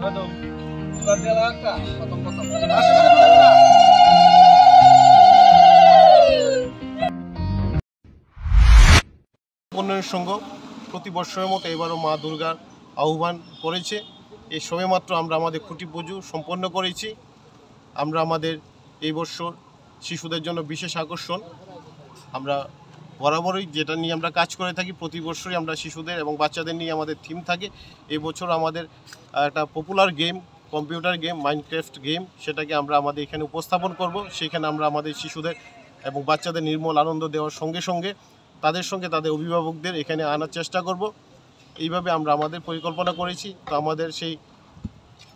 Aduh, bukan উন্নয়ন সংঘ প্রতি বৎসরের মতো এবারও মা দুর্গার আহ্বান করেছে। এই সবেমাত্র আমরা আমাদের খুঁটি পুজো সম্পন্ন করেছি। আমরা আমাদের এই বছর শিশুদের জন্য বিশেষ আকর্ষণ। আমরা বরাবরই যেটা নিয়ে আমরা কাজ করে থাকি, প্রতি বছরই আমরা শিশুদের এবং বাচ্চাদের নিয়ে আমাদের থিম থাকে। এই বছর আমাদের একটা popular game computer game minecraft game সেটাকে আমরা আমাদের এখানে উপস্থাপন করব। সেখানে আমরা আমাদের শিশুদের এবং বাচ্চাদের নির্মল আনন্দ দেওয়ার সঙ্গে সঙ্গে তাদের সঙ্গে তাদের অভিভাবকদের এখানে আনার চেষ্টা করব। এইভাবে আমরা আমাদের পরিকল্পনা করেছি। তো আমাদের সেই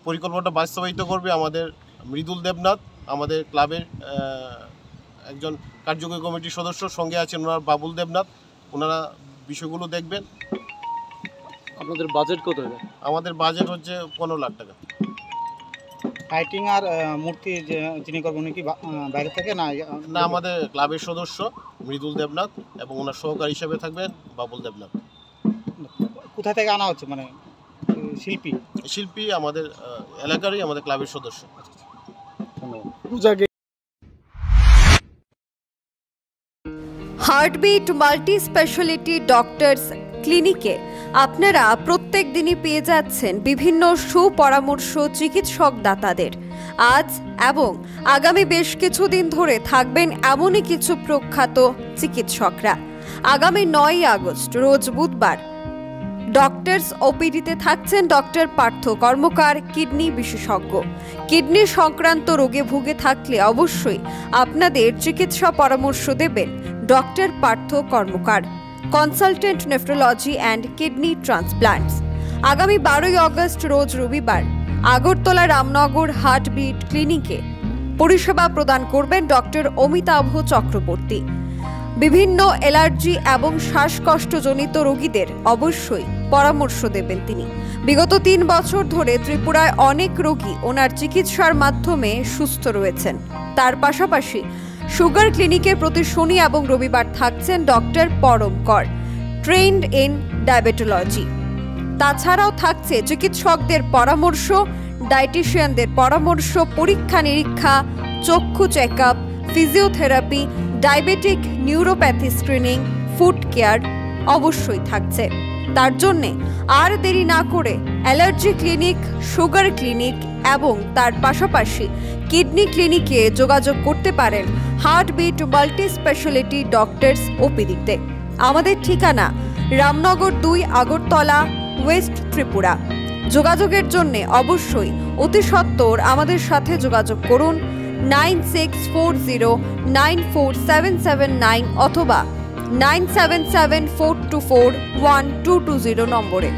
পরিকল্পনাটা বাস্তবায়িত করবে আমাদের মৃদুল দেবনাথ। আমাদের ক্লাবের একজন কার্যকরী কমিটির সদস্য সঙ্গে আছেন ওনার বাবুল দেবনাথ। ওনারা বিষয়গুলো দেখবেন। আপনাদের বাজেট কত হবে? আমাদের বাজেট হচ্ছে পনেরো লাখ টাকা। ফাইটিং আর মূর্তি যিনি করবেন উনি কি বাইরে থেকে না না আমাদের ক্লাবের সদস্য মৃদুল দেবনাথ এবং ওনার সহকারী হিসেবে থাকবেন বাবুল দেবনাথ। কোথা থেকে আনা হচ্ছে? মানে শিল্পী? শিল্পী আমাদের এলাকারই আমাদের ক্লাবের সদস্য। হার্টবিট মাল্টি স্পেশালিটি ডক্টরস ক্লিনিকে আপনারা প্রত্যেক দিনই পেয়ে যাচ্ছেন বিভিন্ন সুপরামর্শ চিকিৎসক দাতাদের আজ এবং আগামী বেশ কিছুদিন ধরে থাকবেন এমনই কিছু প্রখ্যাত চিকিৎসকরা। আগামী নয়ই আগস্ট রোজ বুধবার ডক্টরস ওপিডিতে থাকছেন ডক্টর পার্থ, কর্মকার, কিডনি বিশেষজ্ঞ। কিডনি সংক্রান্ত রোগে ভুগে থাকলে অবশ্যই আপনাদের চিকিৎসা পরামর্শ দেবেন doctor Partha, Karmakar. Consultant nephrology and kidney transplants. আগামী বারোই আগস্ট রোজ রবিবার আগরতলা রামনগর হার্টবিট ক্লিনিকে পরিষেবা প্রদান করবেন ডক্টর অমিতাভ চক্রবর্তী। বিভিন্ন অ্যালার্জি এবং শ্বাসকষ্টজনিত রোগীদের অবশ্যই পরামর্শ দেবেন তিনি। বিগত তিন বছর ধরে ত্রিপুরায় অনেক রোগী ওনার চিকিৎসার মাধ্যমে সুস্থ রয়েছেন। তার পাশাপাশি সুগার ক্লিনিকে প্রতি শনি এবং রবিবার থাকছেন ডক্টর পরম কর ট্রেন্ড ইন ডায়াবেটোলজি। তাছাড়াও থাকছে চিকিৎসকদের পরামর্শ, ডায়েটিশিয়ানদের পরামর্শ পরীক্ষা নিরীক্ষা চক্ষু check up physiotherapy, diabetic neuropathy screening, foot care অবশ্যই থাকছে। তার জন্যে আর দেরি না করে অ্যালার্জি ক্লিনিক, সুগার ক্লিনিক এবং তার পাশাপাশি কিডনি ক্লিনিকে যোগাযোগ করতে পারেন হার্টবিট মাল্টি স্পেশালিটি ডক্টরস ওপিডিতে। আমাদের ঠিকানা রামনগর দুই আগরতলা, ওয়েস্ট ত্রিপুরা। যোগাযোগের জন্যে অবশ্যই অতি সত্বর আমাদের সাথে যোগাযোগ করুন। Nine six four zero nine four seven seven nine অথবা nine seven seven four two four one two two zero নম্বরে।